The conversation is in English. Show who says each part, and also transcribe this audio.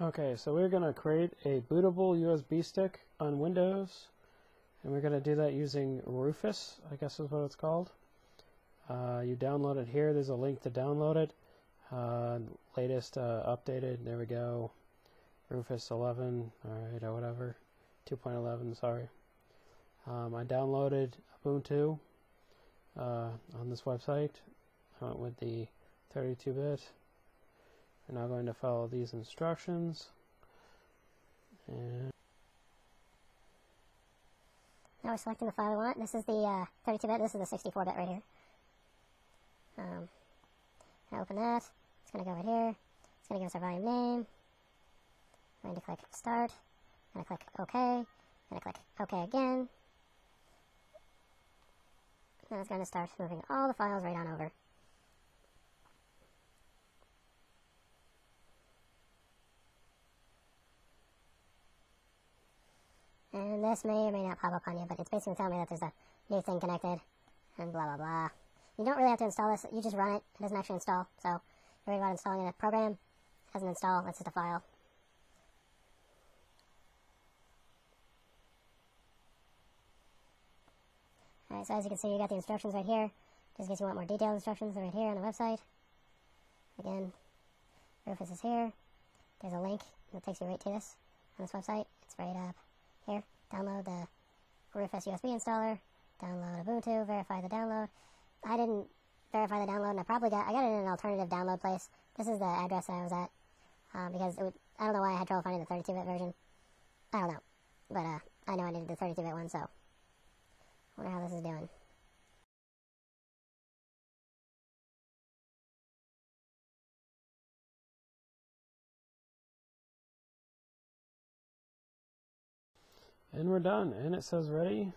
Speaker 1: Okay, so we're going to create a bootable USB stick on Windows, and we're going to do that using Rufus, I guess is what it's called. Uh, you download it here. There's a link to download it. Uh, latest uh, updated. There we go. Rufus 11, alright, or whatever. 2.11, sorry. Um, I downloaded Ubuntu uh, on this website. I went with the 32-bit. We're now going to follow these instructions. And
Speaker 2: now we're selecting the file we want. This is the 32-bit, uh, this is the 64-bit right here. Um, open that. It's going to go right here. It's going to give us our volume name. I'm going to click Start. I'm going to click OK. I'm going to click OK again. And it's going to start moving all the files right on over. And this may or may not pop up on you, but it's basically telling me that there's a new thing connected, and blah blah blah. You don't really have to install this, you just run it, it doesn't actually install, so you're worried about installing a program, it doesn't install, it's just a file. Alright, so as you can see, you got the instructions right here. Just in case you want more detailed instructions, they're right here on the website. Again, Rufus is here. There's a link that takes you right to this on this website. It's right up here, download the Rufus USB installer, download Ubuntu, verify the download. I didn't verify the download, and I probably got I got it in an alternative download place. This is the address I was at um, because would, I don't know why I had trouble finding the 32-bit version. I don't know, but uh, I know I needed the 32-bit one, so wonder how this is doing.
Speaker 1: And we're done. And it says ready.